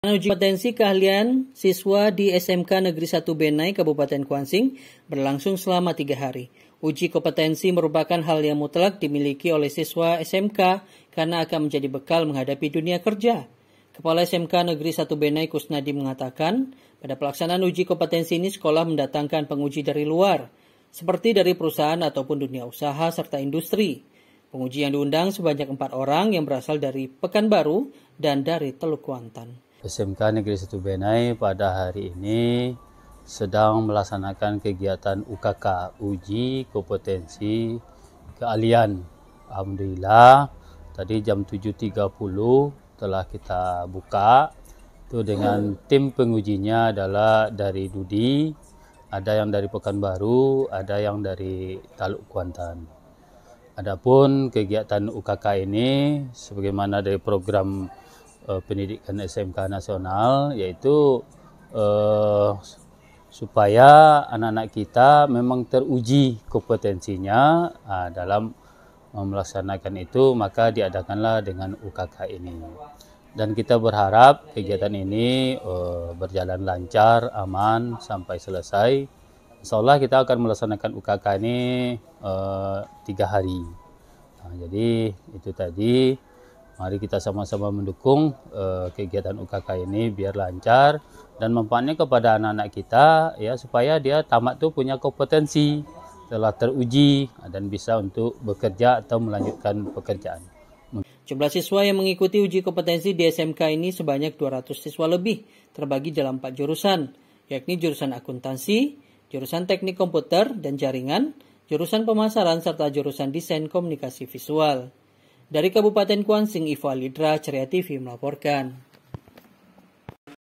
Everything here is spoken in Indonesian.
Uji potensi keahlian siswa di SMK Negeri 1 Benai, Kabupaten Kuansing berlangsung selama tiga hari. Uji kompetensi merupakan hal yang mutlak dimiliki oleh siswa SMK karena akan menjadi bekal menghadapi dunia kerja. Kepala SMK Negeri 1 Benai Kusnadi mengatakan, pada pelaksanaan uji kompetensi ini sekolah mendatangkan penguji dari luar, seperti dari perusahaan ataupun dunia usaha serta industri. Penguji yang diundang sebanyak empat orang yang berasal dari Pekanbaru dan dari Teluk Kuantan. SMK Negeri 1 Benai pada hari ini sedang melaksanakan kegiatan UKK uji kompetensi keahlian. Alhamdulillah tadi jam 7.30 telah kita buka itu dengan tim pengujinya adalah dari Dudi, ada yang dari Pekanbaru, ada yang dari Taluk Kuantan. Adapun kegiatan UKK ini sebagaimana dari program uh, pendidikan SMK nasional yaitu uh, supaya anak-anak kita memang teruji kompetensinya uh, dalam melaksanakan itu maka diadakanlah dengan UKK ini. Dan kita berharap kegiatan ini uh, berjalan lancar aman sampai selesai. Insya Allah kita akan melaksanakan UKK ini uh, tiga hari. Nah, jadi itu tadi Mari kita sama-sama mendukung uh, kegiatan UKK ini biar lancar dan manfaatnya kepada anak-anak kita ya supaya dia tamat tuh punya kompetensi telah teruji dan bisa untuk bekerja atau melanjutkan pekerjaan. Jumlah siswa yang mengikuti uji kompetensi di SMK ini sebanyak 200 siswa lebih, terbagi dalam empat jurusan, yakni jurusan akuntansi, jurusan teknik komputer dan jaringan, jurusan pemasaran, serta jurusan desain komunikasi visual. Dari Kabupaten Kuansing, Ivo Alidra, Ceria TV melaporkan.